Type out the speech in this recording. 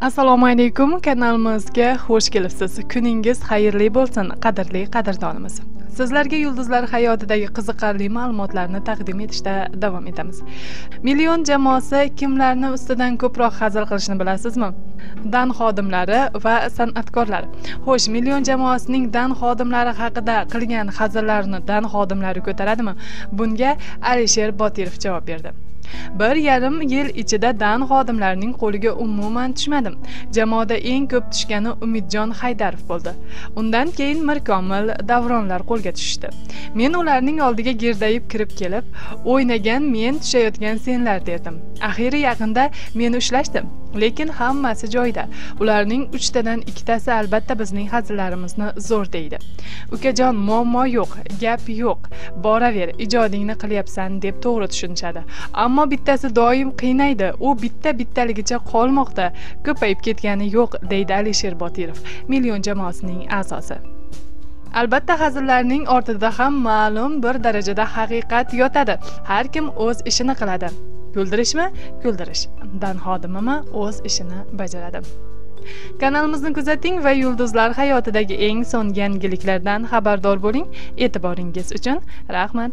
assalomu alaykum kanalimizga xush kelibsiz. Kuningiz xayrli bo'lsin qadrli qadrdonimiz. Sizlarga yulduzlar hayotidagi qiziqarli ma'lumotlarni taqdim etishda davom etamiz. Million jamoasi kimlarni ustidan ko'proq hazil qilishni bilasizmi? Dan xodimlari va san'atkorlar. Xo'sh million jamoasining dan xodimlari haqida qilgan hazillarini dan xodimlari ko'taradimi? Bunga alisher botirov javob berdi. Bir yarim yil ichida dan xodimlarining qo'liga umuman tushmadim. Jamoada eng ko'p tushgani umidjon haydarov bo'ldi. Undan keyin mirkomil davronlar qo'lga tushishdi. Men ularning oldiga gerdayib kirib kelib o'ynagan men tushayotgan senlar derdim axiyri yaqinda meni ushlashdi lekin hammasi joyida. Ularning uchtadan ikkitasi albatta bizning hazillarimizni zo'r deydi. Ukajon muammo yo'q gap yo'q. Boraver ijodingni qilyapsan deb to'g'ri tushunishadi. Ammo bittasi doim qiynaydi. U bitta bittaligicha qolmoqda. Ko'payib ketgani yo'q deydi alisher botirov million jamoasining a'zosi. Albatta hazillarning ortida ham ma'lum bir darajada haqiqat yotadi. Har kim o'z ishini qiladi. Kuldirishmi? Kuldirish. Dan xodimimi? O'z ishini bajaradi. Kanalimizni kuzating va yulduzlar hayotidagi eng so'nggi yangiliklardan xabardor bo'ling. E'tiboringiz uchun rahmat.